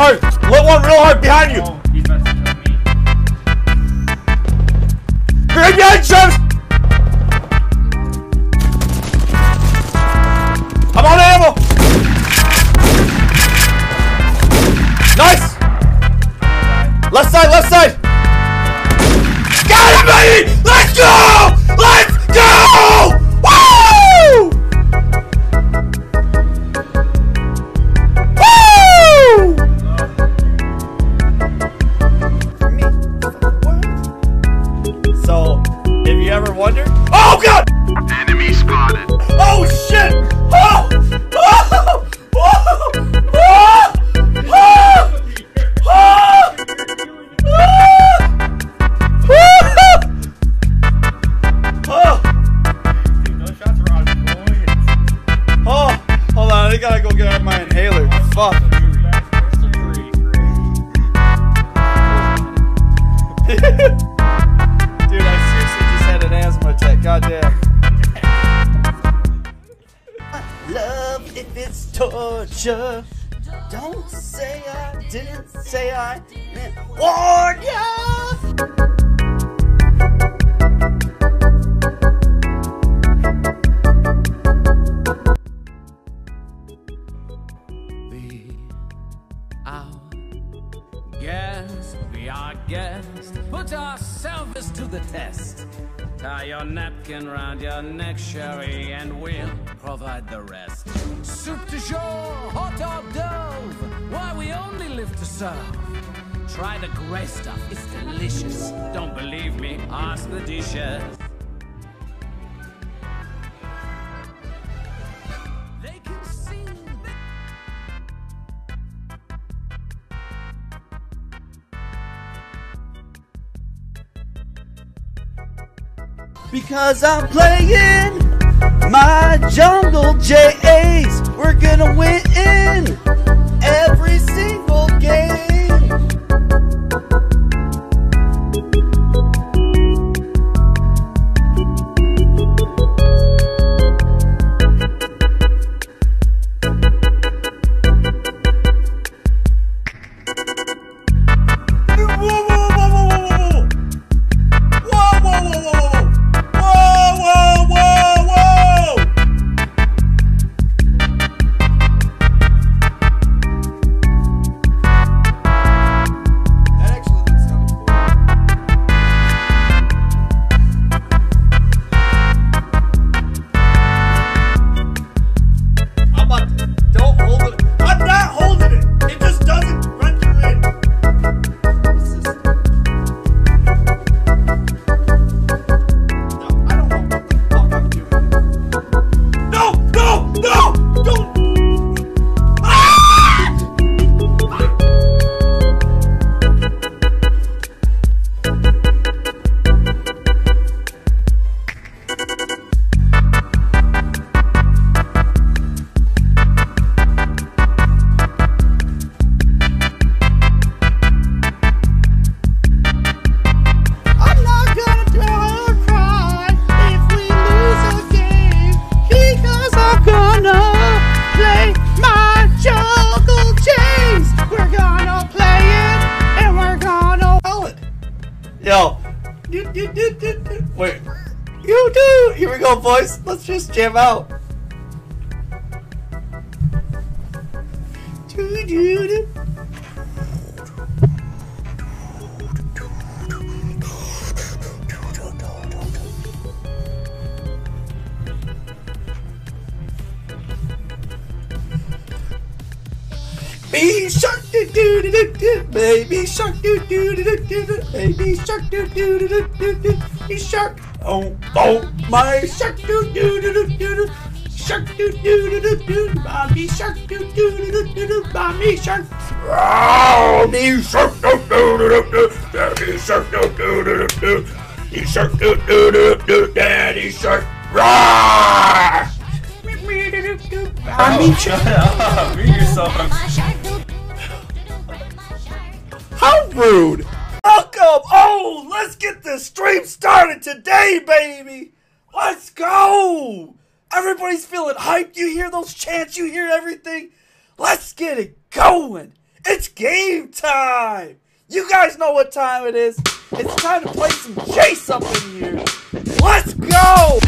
hard. Hit one real hard behind you. Oh, me. You're behind, Travis. I'm on ammo. Nice. Left side, left side. Got it, baby. Let's go. Torture. Don't say I didn't say I meant warn ya. Guess we are guests. Put our service to the test. Tie your napkin round your neck, Sherry, and we'll provide the rest. Serve. Try the gray stuff, it's delicious. Don't believe me? Ask the dishes. Because I'm playing my jungle JAs. We're gonna win Yo, wait, you do. Here we go, boys. Let's just jam out. Do, do, do. Do do do do do baby shark do do do do do do baby shark do do do do do do baby shark oh oh my shark do do do do do do shark do do do do do mommy shark do do do do do do mommy shark mommy shark do do do do do daddy shark do do do do do daddy shark do do do do daddy shark Roar! Oh, shut up. Mute yourself. Welcome! Oh, let's get this stream started today, baby! Let's go! Everybody's feeling hyped. You hear those chants, you hear everything. Let's get it going. It's game time! You guys know what time it is. It's time to play some Chase up in here. Let's go!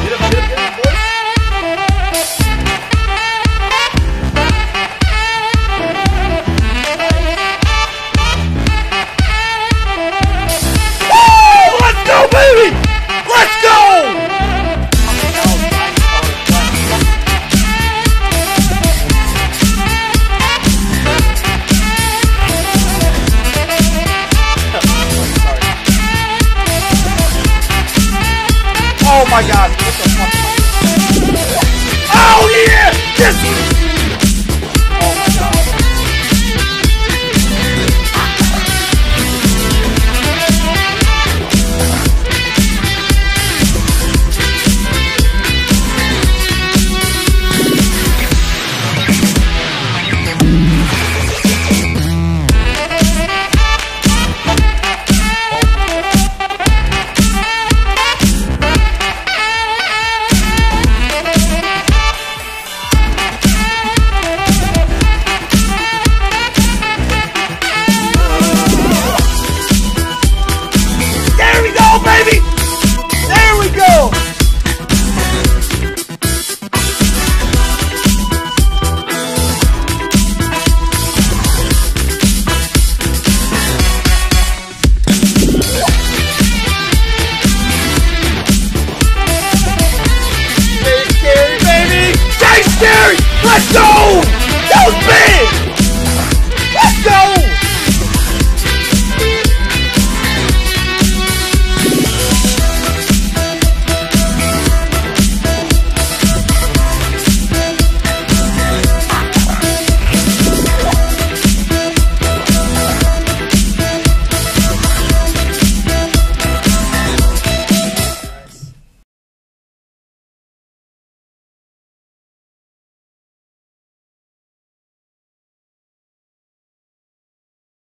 Get him, get him, This